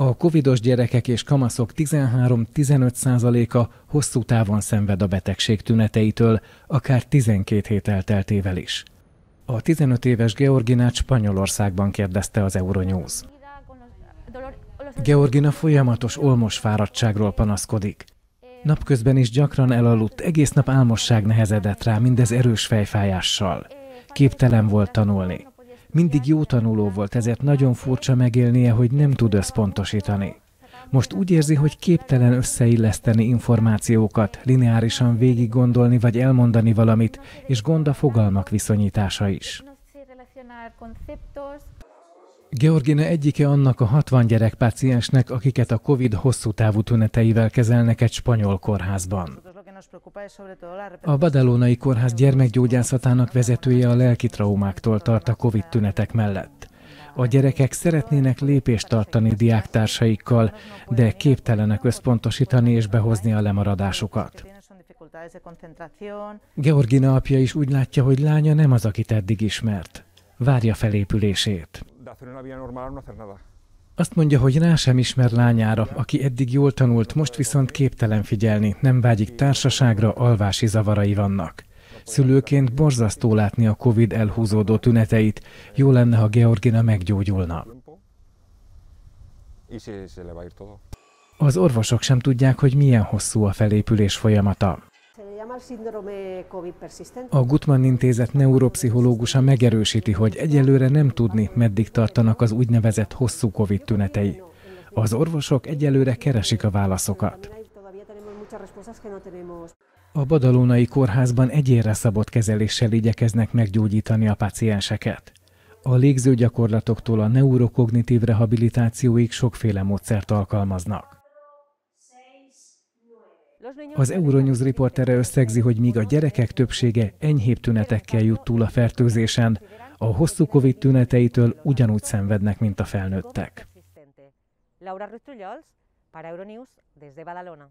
A covidos gyerekek és kamaszok 13-15%-a hosszú távon szenved a betegség tüneteitől, akár 12 hét elteltével is. A 15 éves Georginát Spanyolországban kérdezte az Euronews. Georgina folyamatos olmos fáradtságról panaszkodik. Napközben is gyakran elaludt, egész nap álmosság nehezedett rá, mindez erős fejfájással. Képtelen volt tanulni. Mindig jó tanuló volt, ezért nagyon furcsa megélnie, hogy nem tud összpontosítani. Most úgy érzi, hogy képtelen összeilleszteni információkat, lineárisan végig gondolni vagy elmondani valamit, és gond a fogalmak viszonyítása is. Georgina egyike annak a 60 gyerek páciensnek, akiket a COVID hosszú távú tüneteivel kezelnek egy spanyol kórházban. A Badalonai Kórház gyermekgyógyászatának vezetője a lelki traumáktól tart a COVID tünetek mellett. A gyerekek szeretnének lépést tartani diáktársaikkal, de képtelenek összpontosítani és behozni a lemaradásukat. Georgina apja is úgy látja, hogy lánya nem az, akit eddig ismert. Várja felépülését. Azt mondja, hogy rá sem ismer lányára, aki eddig jól tanult, most viszont képtelen figyelni, nem vágyik társaságra, alvási zavarai vannak. Szülőként borzasztó látni a Covid elhúzódó tüneteit, jó lenne, ha Georgina meggyógyulna. Az orvosok sem tudják, hogy milyen hosszú a felépülés folyamata. A Gutmann intézet neuropszichológusa megerősíti, hogy egyelőre nem tudni, meddig tartanak az úgynevezett hosszú COVID tünetei. Az orvosok egyelőre keresik a válaszokat. A Badalónai kórházban egyénre szabott kezeléssel igyekeznek meggyógyítani a pacienseket. A légző gyakorlatoktól a neurokognitív rehabilitációig sokféle módszert alkalmaznak. Az Euronews riportere összegzi, hogy míg a gyerekek többsége enyhébb tünetekkel jut túl a fertőzésen, a hosszú COVID tüneteitől ugyanúgy szenvednek, mint a felnőttek. Laura para Euronews desde Badalona.